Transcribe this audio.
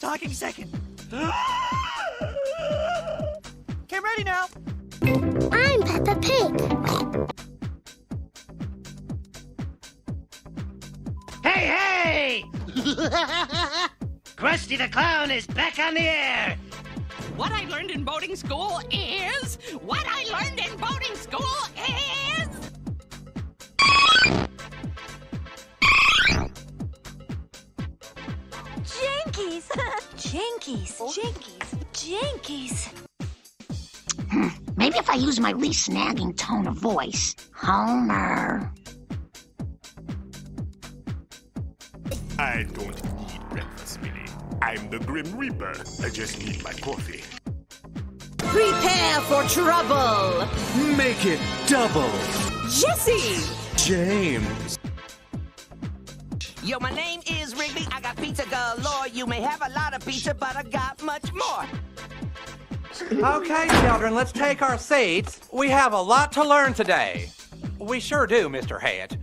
talking second. Okay, I'm ready now. I'm Peppa Pig. Hey, hey! Krusty the Clown is back on the air. What I learned in boarding school is. What I learned in boarding Jinkies! Jinkies! Oh. Jinkies! Jinkies! Maybe if I use my least nagging tone of voice. Homer. I don't need breakfast, Millie. I'm the Grim Reaper. I just need my coffee. Prepare for trouble! Make it double. Jesse! James. Yo, my name is Rigby. I got pizza galore. You may have a lot of pizza, but I got much more. Okay, children, let's take our seats. We have a lot to learn today. We sure do, Mr. Hat.